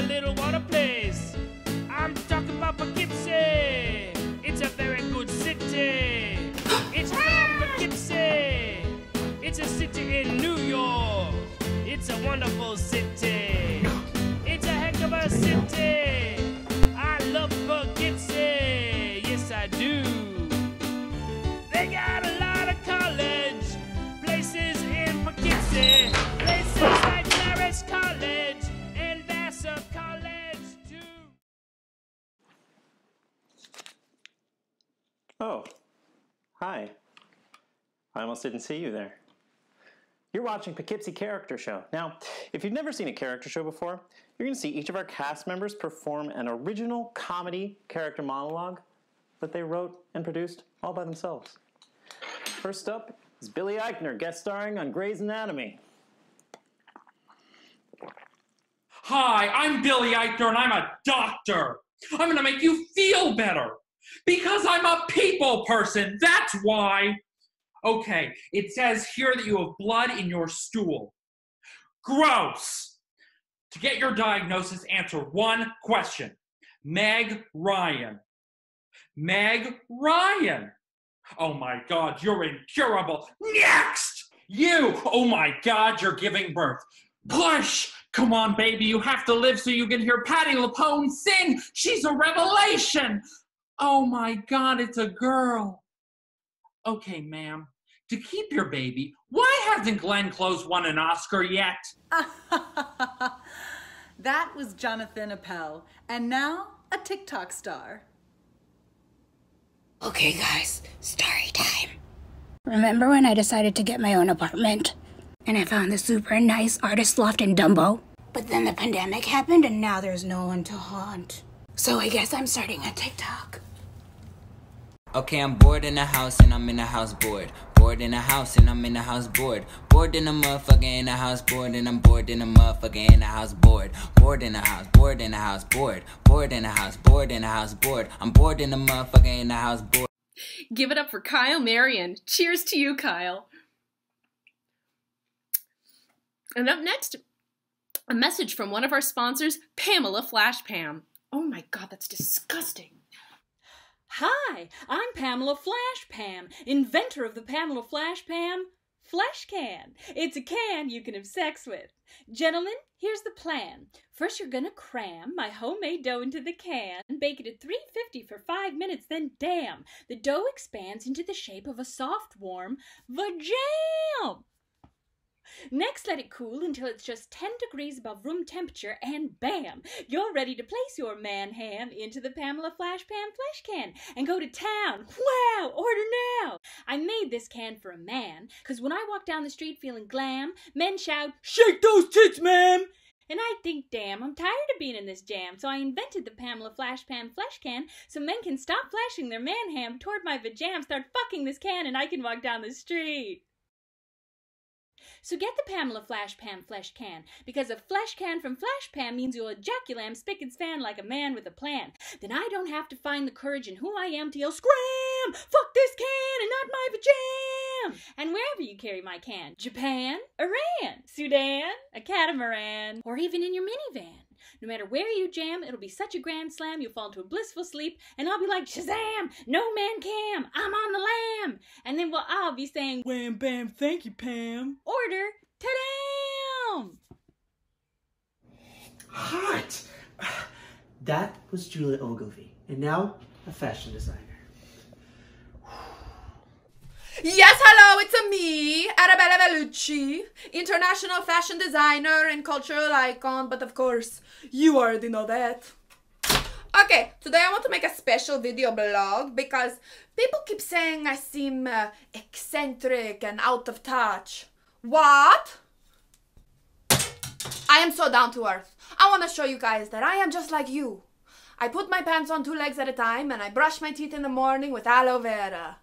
the little water place. I'm talking about Poughkeepsie. It's a very good city. It's Poughkeepsie. It's a city in New York. It's a wonderful city. It's a heck of a city. I almost didn't see you there. You're watching Poughkeepsie Character Show. Now, if you've never seen a character show before, you're going to see each of our cast members perform an original comedy character monologue that they wrote and produced all by themselves. First up is Billy Eichner, guest starring on Grey's Anatomy. Hi, I'm Billy Eichner and I'm a doctor. I'm gonna make you feel better. Because I'm a people person, that's why. Okay, it says here that you have blood in your stool. Gross! To get your diagnosis, answer one question Meg Ryan. Meg Ryan. Oh my god, you're incurable. Next! You! Oh my god, you're giving birth. Push! Come on, baby, you have to live so you can hear Patti LuPone sing. She's a revelation. Oh my god, it's a girl. Okay, ma'am. To keep your baby, why hasn't Glenn Close won an Oscar yet? that was Johnathan Appel, and now a TikTok star. Okay, guys, story time. Remember when I decided to get my own apartment? And I found the super nice artist loft in Dumbo? But then the pandemic happened and now there's no one to haunt. So I guess I'm starting a TikTok. Okay, I'm bored in the house and I'm in the house bored. Bored in the house and I'm in the house bored. Bored in the motherfucker in the house bored and I'm bored in the motherfucker in the house bored. Bored in the house, bored in the house bored. Bored in the house, bored in the house bored. I'm bored in the motherfucker in the house bored. Give it up for Kyle Marian. Cheers to you, Kyle. And up next, a message from one of our sponsors, Pamela Flash Pam. Oh my god, that's disgusting. Hi, I'm Pamela Flash Pam, inventor of the Pamela Flash Pam Flesh Can. It's a can you can have sex with. Gentlemen, here's the plan. First, you're gonna cram my homemade dough into the can, and bake it at 350 for five minutes, then damn, the dough expands into the shape of a soft, warm vajam. Next, let it cool until it's just 10 degrees above room temperature, and bam! You're ready to place your man ham into the Pamela Flash Pam Flesh Can and go to town. Wow! Order now! I made this can for a man, because when I walk down the street feeling glam, men shout, Shake those tits, ma'am! And I think, damn, I'm tired of being in this jam, so I invented the Pamela Flash Pam Flesh Can so men can stop flashing their man ham toward my vajam, start fucking this can, and I can walk down the street. So get the Pamela Flash Pam Flesh Can, because a flesh can from Flash Pam means you'll ejaculate spick and span like a man with a plan. Then I don't have to find the courage in who I am to yell, Scram! Fuck this can and not my vajam! And wherever you carry my can, Japan, Iran, Sudan, a catamaran, or even in your minivan. No matter where you jam, it'll be such a grand slam, you'll fall into a blissful sleep, and I'll be like, Shazam! No man cam! I'm on the lam! And then well, I'll be saying, Wham bam, thank you, Pam. Order, ta-dam! Hot! That was Julia Ogilvie, and now a fashion designer. Yes, hello, it's a me, Arabella Bellucci, international fashion designer and cultural icon, but of course, you already know that. Okay, today I want to make a special video blog because people keep saying I seem uh, eccentric and out of touch. What? I am so down to earth. I want to show you guys that I am just like you. I put my pants on two legs at a time and I brush my teeth in the morning with aloe vera.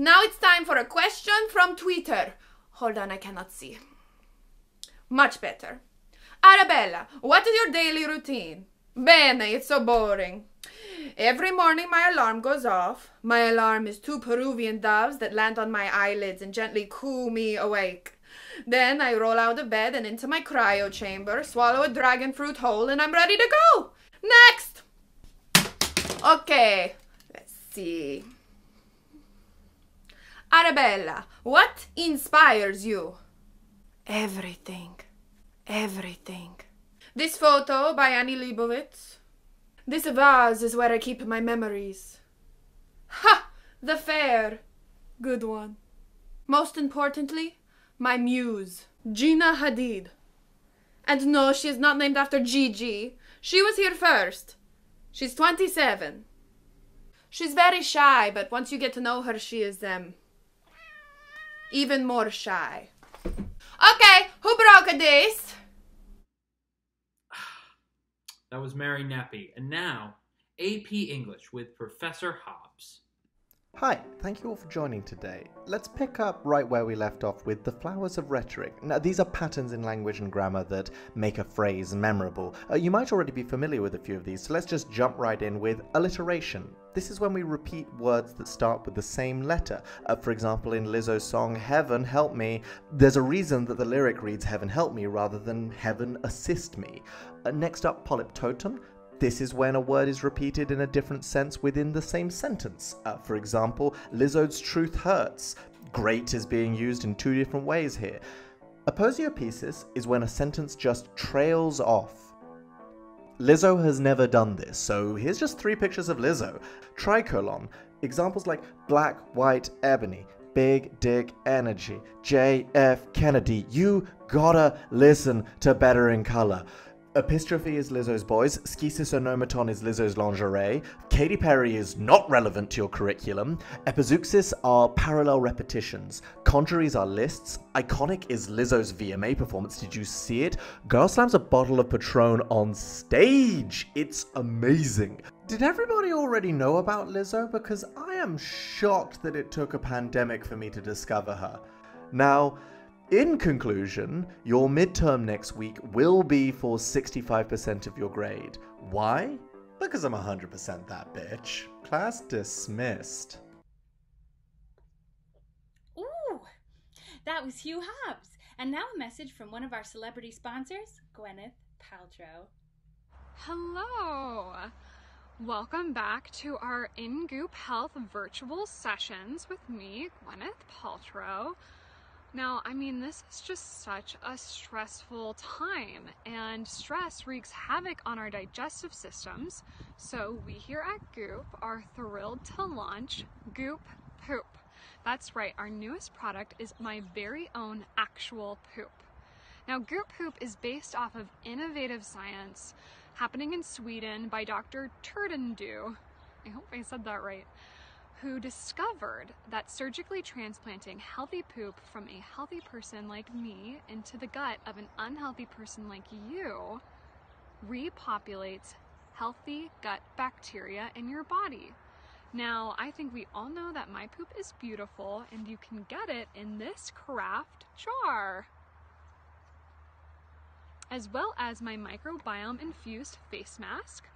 Now it's time for a question from Twitter. Hold on, I cannot see. Much better. Arabella, what is your daily routine? Bene, it's so boring. Every morning my alarm goes off. My alarm is two Peruvian doves that land on my eyelids and gently coo me awake. Then I roll out of bed and into my cryo chamber, swallow a dragon fruit whole, and I'm ready to go. Next! Okay, let's see. Arabella, what inspires you? Everything. Everything. This photo by Annie Leibovitz. This vase is where I keep my memories. Ha! The fair. Good one. Most importantly, my muse, Gina Hadid. And no, she is not named after Gigi. She was here first. She's 27. She's very shy, but once you get to know her, she is, um, even more shy. Okay, who broke this? That was Mary Nepi. And now, AP English with Professor Hobbs. Hi, thank you all for joining today. Let's pick up right where we left off with the flowers of rhetoric. Now, these are patterns in language and grammar that make a phrase memorable. Uh, you might already be familiar with a few of these, so let's just jump right in with alliteration. This is when we repeat words that start with the same letter. Uh, for example, in Lizzo's song Heaven Help Me, there's a reason that the lyric reads Heaven Help Me rather than Heaven Assist Me. Uh, next up, polyptoton. This is when a word is repeated in a different sense within the same sentence. Uh, for example, Lizzo's truth hurts. Great is being used in two different ways here. Aposiopesis is when a sentence just trails off. Lizzo has never done this, so here's just three pictures of Lizzo. Tricolon, examples like black, white, ebony, big dick energy, J.F. Kennedy, you gotta listen to Better in Color. Epistrophe is Lizzo's boys, Schesis onomaton is Lizzo's lingerie, Katy Perry is not relevant to your curriculum, Epizeuxis are parallel repetitions, Congeries are lists, Iconic is Lizzo's VMA performance, did you see it? Girl slams a bottle of Patron on stage! It's amazing! Did everybody already know about Lizzo? Because I am shocked that it took a pandemic for me to discover her. Now, in conclusion, your midterm next week will be for 65% of your grade. Why? Because I'm 100% that bitch. Class dismissed. Ooh, that was Hugh Hobbs. And now a message from one of our celebrity sponsors, Gwyneth Paltrow. Hello! Welcome back to our In Goop Health virtual sessions with me, Gwyneth Paltrow. Now, I mean, this is just such a stressful time, and stress wreaks havoc on our digestive systems. So, we here at Goop are thrilled to launch Goop Poop. That's right, our newest product is my very own actual poop. Now, Goop Poop is based off of innovative science happening in Sweden by Dr. Turdendu. I hope I said that right who discovered that surgically transplanting healthy poop from a healthy person like me into the gut of an unhealthy person like you repopulates healthy gut bacteria in your body. Now, I think we all know that my poop is beautiful and you can get it in this craft jar. As well as my microbiome infused face mask,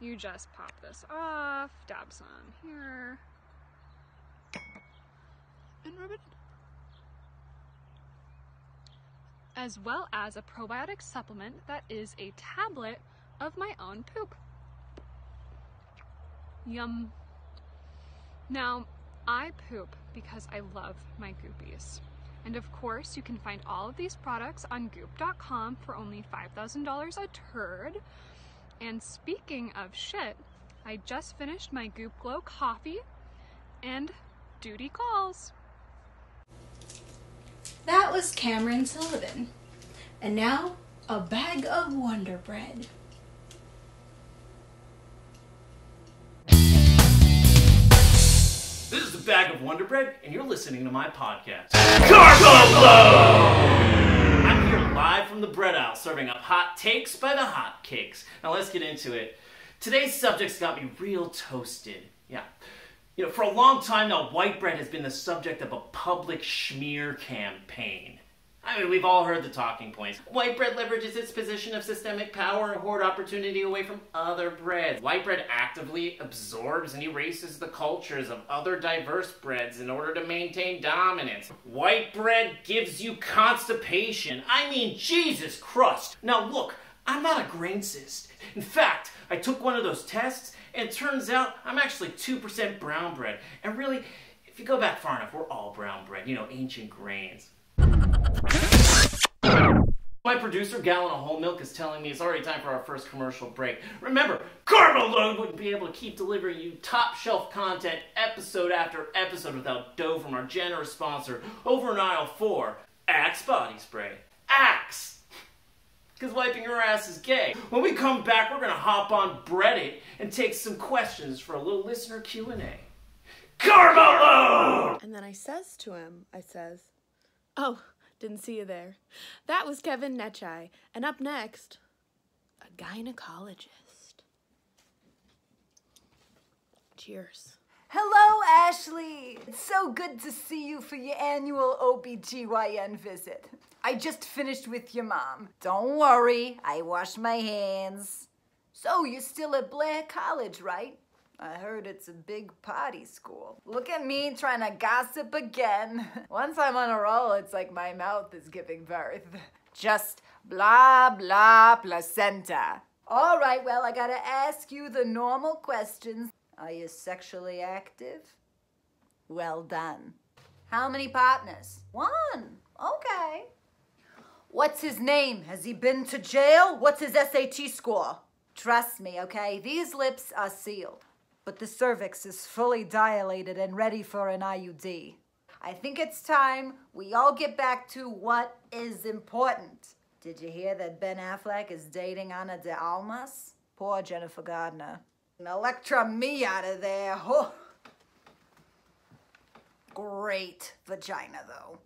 you just pop this off, dab some here, and rub it. As well as a probiotic supplement that is a tablet of my own poop. Yum. Now, I poop because I love my goopies. And of course, you can find all of these products on goop.com for only $5,000 a turd. And speaking of shit, I just finished my Goop Glow coffee and duty calls. That was Camrynne Sullivan. And now, a bag of Wonder Bread. This is the Bag of Wonder Bread, and you're listening to my podcast. Carbo Blow! Live from the bread aisle, serving up hot takes by the hot cakes. Now let's get into it. Today's subject's got me real toasted. Yeah. You know, for a long time now, white bread has been the subject of a public schmear campaign. Mean, we've all heard the talking points. White bread leverages its position of systemic power and hoard opportunity away from other breads. White bread actively absorbs and erases the cultures of other diverse breads in order to maintain dominance. White bread gives you constipation. I mean, Jesus Christ. Now look, I'm not a grain cyst. In fact, I took one of those tests and it turns out I'm actually 2% brown bread. And really, if you go back far enough, we're all brown bread, you know, ancient grains. My producer, Gallon of Whole Milk, is telling me it's already time for our first commercial break. Remember, Carbo wouldn't be able to keep delivering you top shelf content episode after episode without dough from our generous sponsor over in aisle 4, Axe Body Spray. Axe! Because wiping your ass is gay. When we come back, we're gonna hop on Reddit and take some questions for a little listener Q&A. Load! And then I says to him, I says, Oh, didn't see you there. That was Kevin Necciai. And up next, a gynecologist. Cheers. Hello, Ashley! It's so good to see you for your annual OBGYN visit. I just finished with your mom. Don't worry, I wash my hands. So, you're still at Blair College, right? I heard it's a big party school. Look at me trying to gossip again. Once I'm on a roll, it's like my mouth is giving birth. Just blah, blah, placenta. All right, well, I gotta ask you the normal questions. Are you sexually active? Well done. How many partners? One. Okay. What's his name? Has he been to jail? What's his SAT score? Trust me, okay? These lips are sealed, but the cervix is fully dilated and ready for an IUD. I think it's time we all get back to what is important. Did you hear that Ben Affleck is dating Ana de Armas? Poor Jennifer Gardner. An electra me out of there. Oh. Great vagina, though.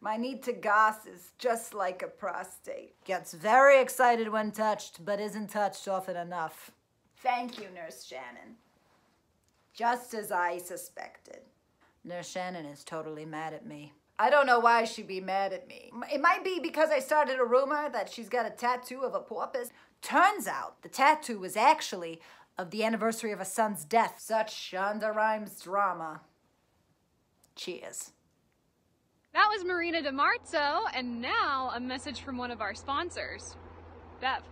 My need to goss is just like a prostate. Gets very excited when touched, but isn't touched often enough. Thank you, Nurse Shannon. Just as I suspected. Nurse Shannon is totally mad at me. I don't know why she'd be mad at me. It might be because I started a rumor that she's got a tattoo of a porpoise. Turns out the tattoo was actually of the anniversary of a son's death. Such Shonda Rhimes drama. Cheers. That was Marina di Marzo, and now a message from one of our sponsors, Bev.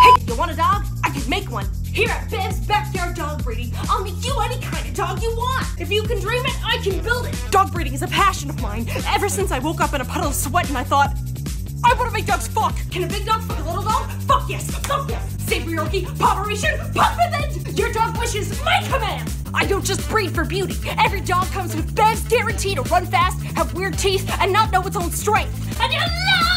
Hey, you want a dog? I can make one. Here at Bev's Backyard Dog Breeding, I'll make you any kind of dog you want. If you can dream it, I can build it. Dog breeding is a passion of mine. Ever since I woke up in a puddle of sweat and I thought, I want to make dogs fuck. Can a big dog fuck a little dog? Fuck yes, fuck yes. Saber Yorkie, Pomeranian, it. Your dog wishes, my command. I don't just breed for beauty. Every dog comes with Bev's guarantee to run fast, have weird teeth, and not know its own strength. And you love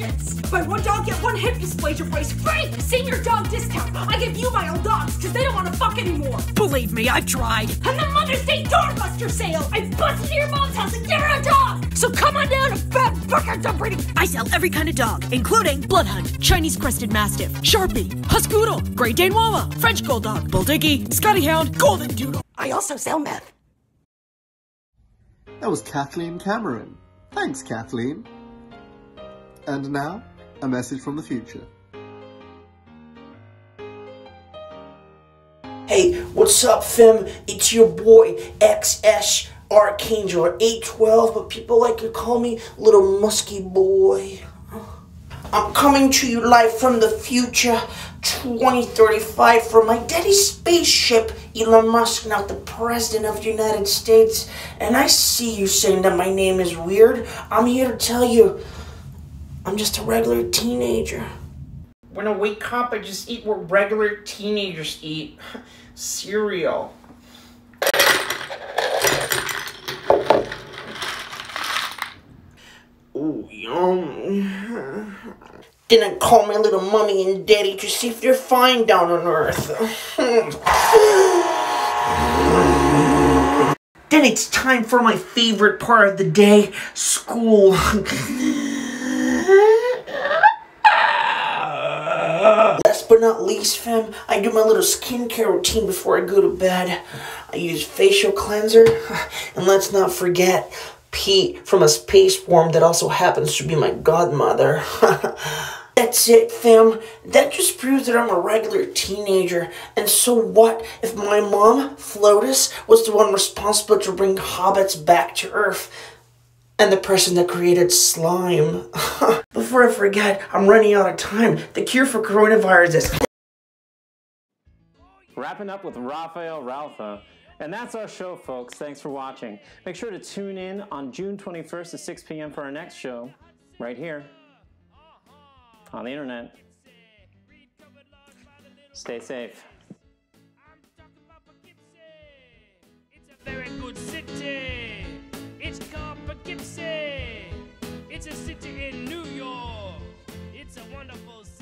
our! Buy one dog, get one hip dysplasia brace free! Senior dog discount! I give you my old dogs, because they don't want to fuck anymore! Believe me, I've tried! And the Mother's Day doorbuster sale! I busted into your mom's house and get her a dog! So come on down to Bev Backyard Dog Breeding! I sell every kind of dog, including Bloodhound, Chinese Crested Mastiff, Shar-Pei, Huspoodle, Great Dane Wawa, French Bulldog, Bull Dicky, Scotty Hound, Golden Doodle. I also sell meth. That was Kathleen Cameron. Thanks, Kathleen. And now, a message from the future. Hey, what's up, fam? It's your boy XS Archangel 812, but people like to call me Little Musky Boy. I'm coming to you live from the future 2035 from my daddy's spaceship, Elon Musk, not the President of the United States. And I see you saying that my name is weird. I'm here to tell you, I'm just a regular teenager. When I wake up, I just eat what regular teenagers eat cereal. Ooh, yum. Didn't call my little mommy and daddy to see if they're fine down on Earth. then it's time for my favorite part of the day school. Last but not least, fam, I do my little skincare routine before I go to bed. I use facial cleanser, and let's not forget Pete from a space worm that also happens to be my godmother. That's it, fam. That just proves that I'm a regular teenager. And so what if my mom, Flotus, was the one responsible to bring hobbits back to Earth? And the person that created slime. Before I forget, I'm running out of time. The cure for coronavirus is. Wrapping up with Rafael Rautha. And that's our show, folks. Thanks for watching. Make sure to tune in on June 21st at 6 p.m. for our next show, right here on the internet. Stay safe say, It's a city in New York. It's a wonderful city.